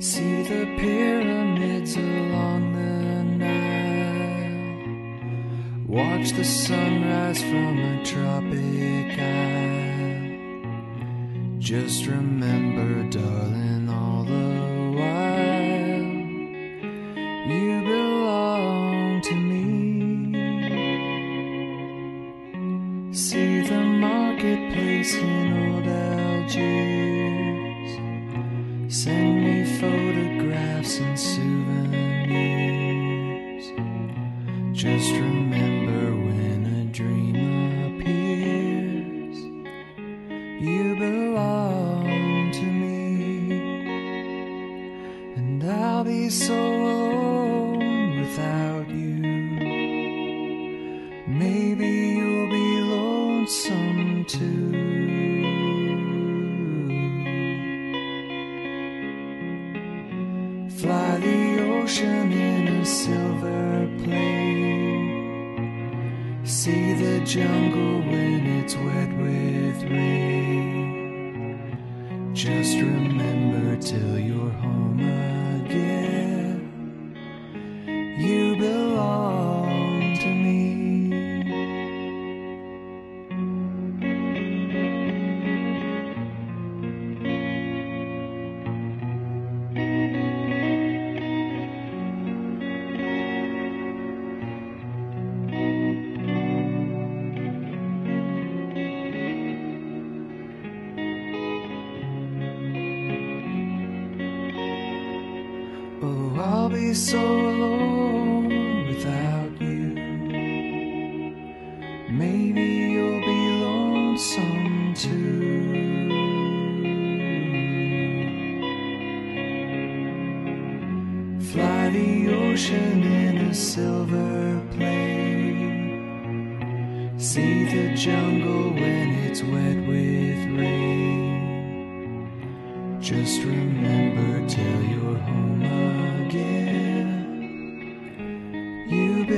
See the pyramids along the Nile. Watch the sunrise from a tropic isle. Just remember, darling, all the while you belong to me. See the marketplace in old Algiers. Send. Just remember when a dream appears, you belong to me, and I'll be so alone without you. Maybe you'll be lonesome too. Fly the ocean in a silver See the jungle when it's wet with rain. Just remember till you're home again. Oh, I'll be so alone without you. Maybe you'll be lonesome too. Fly the ocean in a silver plane. See the jungle when it's wet with rain. Just remember till you're home. You